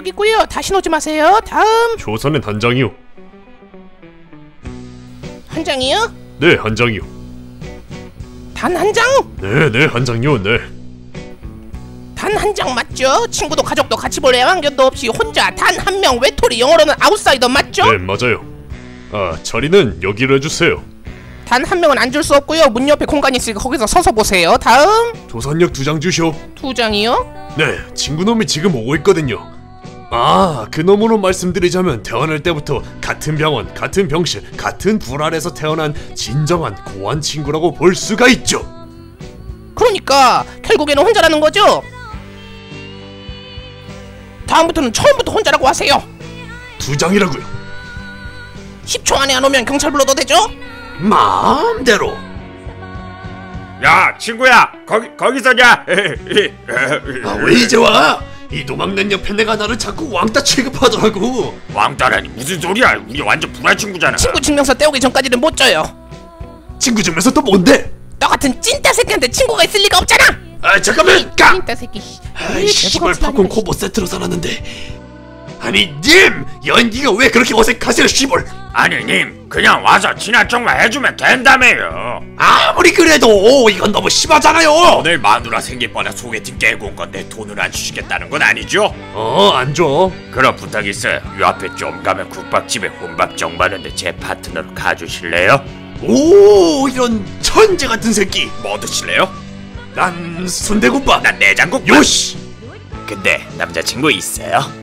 여기 있고요. 다시 오지 마세요. 다음 조선의 단장이요. 한 장이요. 네, 한 장이요. 단 한 장? 네, 네, 한 장이요. 네. 단 한 장 맞죠? 친구도 가족도 같이 볼 애완견도 없이 혼자 단 한 명 외톨이 영어로는 아웃사이더 맞죠? 네, 맞아요. 아, 자리는 여기로 해주세요. 단 한 명은 앉을 수 없고요. 문 옆에 공간이 있으니까 거기서 서서 보세요. 다음 조선역 두장 주시오. 두 장이요. 네, 친구놈이 지금 오고 있거든요. 아, 그놈으로 말씀드리자면 태어날 때부터 같은 병원, 같은 병실, 같은 불알에서 태어난 진정한 고한 친구라고 볼 수가 있죠. 그러니까 결국에는 혼자라는 거죠. 다음부터는 처음부터 혼자라고 하세요. 두 장이라고요. 10초 안에 안 오면 경찰 불러도 되죠? 마음대로. 야 친구야 거기 거기서냐 아, 왜 이제 와? 이 도망낸 옆에 내가 나를 자꾸 왕따 취급하더라고. 왕따라니 무슨 소리야 우리 완전 불알 친구잖아 친구 증명서 떼오기 전까지는 못 줘요. 친구 중에서 또 뭔데? 너 같은 찐따 새끼한테 친구가 있을 리가 없잖아. 아, 잠깐만. 까. 찐따 새끼. 아이 씨발 팝콘 코보 세트로 살았는데. 아니 님! 연기가 왜 그렇게 어색하세요 씨발 아니 님 그냥 와서 친한 척만 해주면 된다며요. 아무리 그래도 이건 너무 심하잖아요! 오늘 마누라 생길 뻔한 소개팅 깨고 온 건데 돈을 안 주시겠다는 건 아니죠? 어안줘. 그럼 부탁 있어요. 요 앞에 좀 가면 국밥집에 혼밥 정받는데 제 파트너로 가주실래요? 오 이런 천재 같은 새끼! 뭐 드실래요? 난 순대국밥! 난 내장국 요시! 근데 남자친구 있어요?